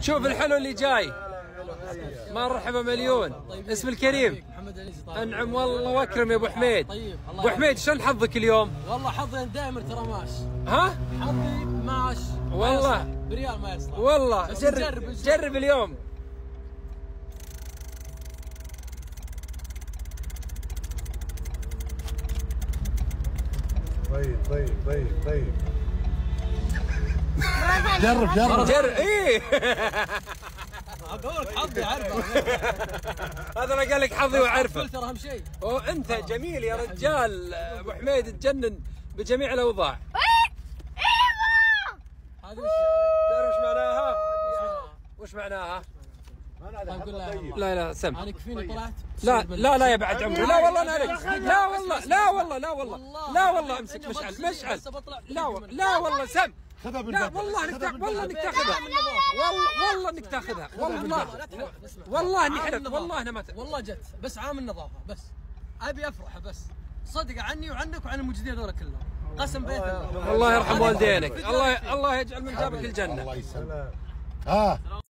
شوف الحلو اللي جاي. مرحبا مليون اسم الكريم. محمد طيب أنعم والله وأكرم يا أبو حميد. طيب أبو حميد شلون حظك اليوم؟ والله حظي دائما ترى ماش. ها؟ حظي ماش. ما والله. بريال ما يصلح. والله. جرب. جرب اليوم. طيب طيب طيب طيب. جرب جرب. جرب. إيه. أقول لك حظي عارفه. هذا أنا قال لك حظي واعرفه فلتر أهم شيء. وانت جميل يا رجال. أبو حميد تجنن بجميع الأوضاع. هذه تعرف إيش معناها؟ وش معناها؟ لا لا سم. أنا يكفيني طلعت. لا لا لا يا بعد عمري. لا والله أنا لك لا والله لا والله لا والله. لا والله امسك مشعل مشعل. لا. لا والله سم. خذها لا بالباب والله تاخ- والله انك. تاخذها والله والله انك تاخذها والله لا والله اني حلفت. والله أنا ما والله جت بس عام النظافه بس ابي افرح بس صدق عني وعنك وعن الموجودين هذول كلهم قسم بيت الله الله يرحم والدينك الله. الله يجعل من جابك الجنه الله يسلمك ها